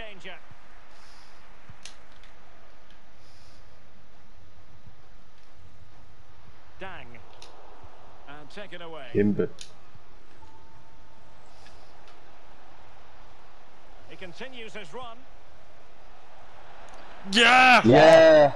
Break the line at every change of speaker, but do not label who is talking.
danger. Dang. And taken away.
Kimber.
He continues his run.
Yeah!
Yeah.